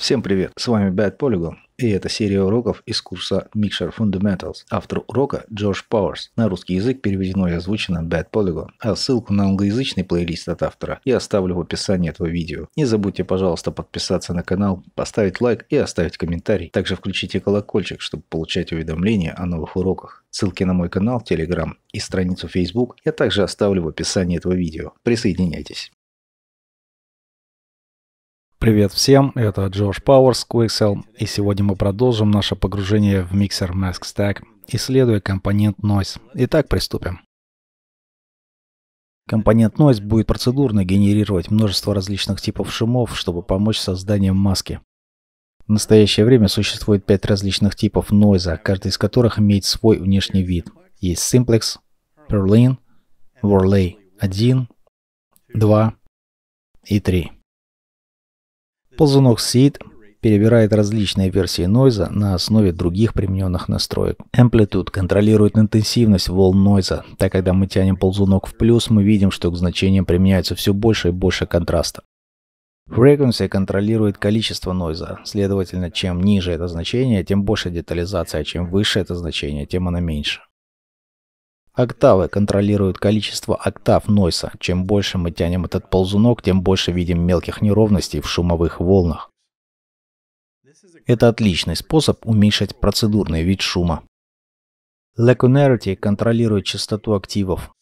Всем привет, с вами Bad Polygon, и это серия уроков из курса Mixer Fundamentals. Автор урока Джордж Пауэрс. На русский язык переведено и озвучено Bad Polygon, а ссылку на англоязычный плейлист от автора я оставлю в описании этого видео. Не забудьте, пожалуйста, подписаться на канал, поставить лайк и оставить комментарий. Также включите колокольчик, чтобы получать уведомления о новых уроках. Ссылки на мой канал, Telegram и страницу Facebook я также оставлю в описании этого видео. Присоединяйтесь. Привет всем, это Джош Пауэрс Quixel, и сегодня мы продолжим наше погружение в миксер Mask Stack, исследуя компонент Noise. Итак, приступим. Компонент Noise будет процедурно генерировать множество различных типов шумов, чтобы помочь с созданием маски. В настоящее время существует пять различных типов нойза, каждый из которых имеет свой внешний вид. Есть Simplex, Perlin, Warley 1, 2 и 3. Ползунок Seed перебирает различные версии нойза на основе других примененных настроек. Amplitude контролирует интенсивность волн нойза, так когда мы тянем ползунок в плюс, мы видим, что к значениям применяется все больше и больше контраста. Frequency контролирует количество нойза, следовательно, чем ниже это значение, тем больше детализация, а чем выше это значение, тем она меньше. Октавы контролируют количество октав нойса. Чем больше мы тянем этот ползунок, тем больше видим мелких неровностей в шумовых волнах. Это отличный способ уменьшить процедурный вид шума. Lacunarity контролирует частоту активов,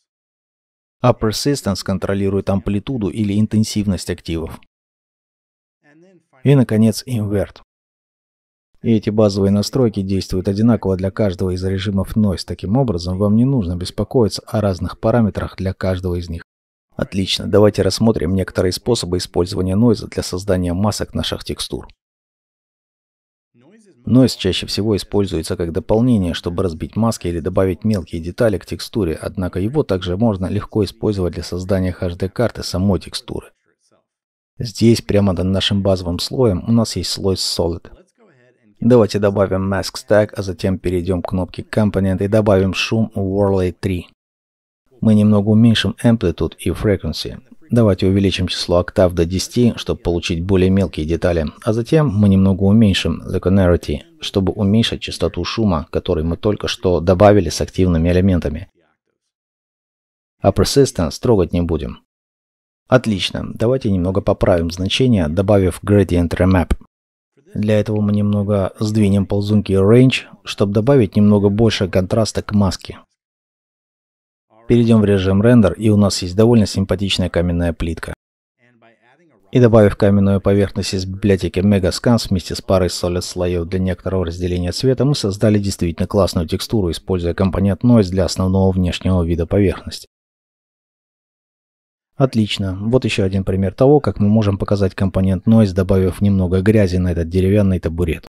а Persistence контролирует амплитуду или интенсивность активов. И, наконец, Invert и эти базовые настройки действуют одинаково для каждого из режимов Noise. Таким образом, вам не нужно беспокоиться о разных параметрах для каждого из них. Отлично, давайте рассмотрим некоторые способы использования Noise для создания масок наших текстур. Noise чаще всего используется как дополнение, чтобы разбить маски или добавить мелкие детали к текстуре, однако его также можно легко использовать для создания HD-карты самой текстуры. Здесь, прямо над нашим базовым слоем, у нас есть слой Solid. Давайте добавим Mask Stack, а затем перейдем к кнопке Component и добавим шум Warley 3. Мы немного уменьшим Amplitude и Frequency. Давайте увеличим число октав до 10, чтобы получить более мелкие детали, а затем мы немного уменьшим Linearity, чтобы уменьшить частоту шума, который мы только что добавили с активными элементами. А Persistence трогать не будем. Отлично, давайте немного поправим значение, добавив Gradient Remap. Для этого мы немного сдвинем ползунки Range, чтобы добавить немного больше контраста к маске. Перейдем в режим рендер, и у нас есть довольно симпатичная каменная плитка. И добавив каменную поверхность из библиотеки Megascans вместе с парой Solid слоев для некоторого разделения цвета, мы создали действительно классную текстуру, используя компонент Noise для основного внешнего вида поверхности. Отлично. Вот еще один пример того, как мы можем показать компонент Noise, добавив немного грязи на этот деревянный табурет.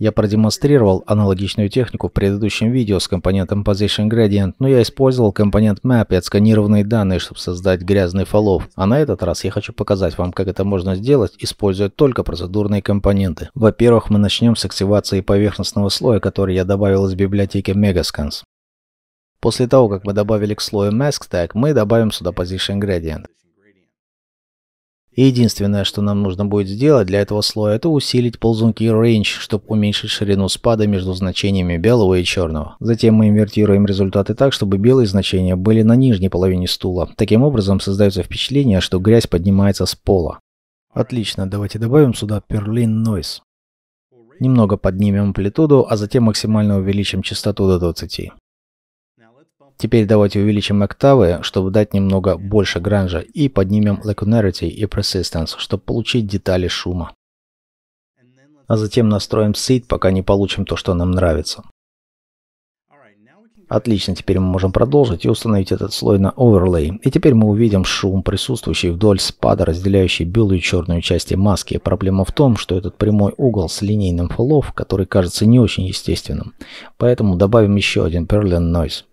Я продемонстрировал аналогичную технику в предыдущем видео с компонентом Position Gradient, но я использовал компонент Map и отсканированные данные, чтобы создать грязный фоллов. А на этот раз я хочу показать вам, как это можно сделать, используя только процедурные компоненты. Во-первых, мы начнем с активации поверхностного слоя, который я добавил из библиотеки Megascans. После того, как мы добавили к слою Mask Tag, мы добавим сюда Position Gradient. единственное, что нам нужно будет сделать для этого слоя, это усилить ползунки Range, чтобы уменьшить ширину спада между значениями белого и черного. Затем мы инвертируем результаты так, чтобы белые значения были на нижней половине стула. Таким образом создается впечатление, что грязь поднимается с пола. Отлично, давайте добавим сюда Perlin Noise. Немного поднимем амплитуду, а затем максимально увеличим частоту до 20. Теперь давайте увеличим октавы, чтобы дать немного больше гранжа, и поднимем Lacunarity и Persistence, чтобы получить детали шума. А затем настроим Seed, пока не получим то, что нам нравится. Отлично, теперь мы можем продолжить и установить этот слой на Overlay. И теперь мы увидим шум, присутствующий вдоль спада, разделяющий белую и черную части маски. Проблема в том, что этот прямой угол с линейным фоллов, который кажется не очень естественным. Поэтому добавим еще один Perlin Noise.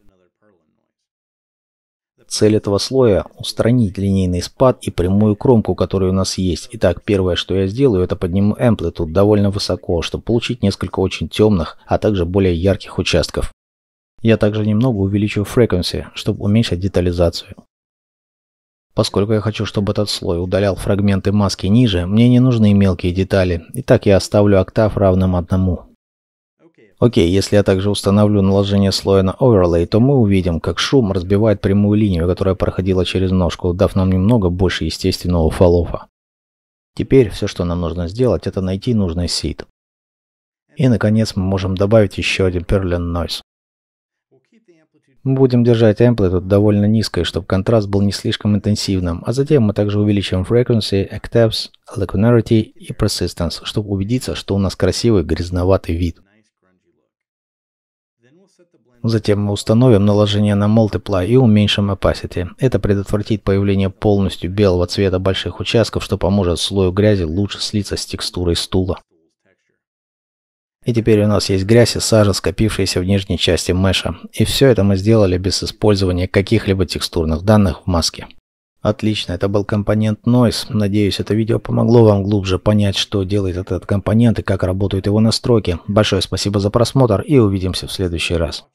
Цель этого слоя – устранить линейный спад и прямую кромку, которая у нас есть. Итак, первое, что я сделаю, это подниму Amplitude довольно высоко, чтобы получить несколько очень темных, а также более ярких участков. Я также немного увеличу Frequency, чтобы уменьшить детализацию. Поскольку я хочу, чтобы этот слой удалял фрагменты маски ниже, мне не нужны мелкие детали. Итак, я оставлю октав равным одному. Окей, если я также установлю наложение слоя на оверлей, то мы увидим, как шум разбивает прямую линию, которая проходила через ножку, дав нам немного больше естественного фоллофа. Теперь все, что нам нужно сделать, это найти нужный сид. И, наконец, мы можем добавить еще один Perlin Noise. Будем держать amplitude довольно низкой, чтобы контраст был не слишком интенсивным, а затем мы также увеличим frequency, octaves, linearity и persistence, чтобы убедиться, что у нас красивый грязноватый вид. Затем мы установим наложение на Multiply и уменьшим Opacity. Это предотвратит появление полностью белого цвета больших участков, что поможет слою грязи лучше слиться с текстурой стула. И теперь у нас есть грязь и сажа, скопившиеся в нижней части меша. И все это мы сделали без использования каких-либо текстурных данных в маске. Отлично, это был компонент Noise. Надеюсь, это видео помогло вам глубже понять, что делает этот компонент и как работают его настройки. Большое спасибо за просмотр и увидимся в следующий раз.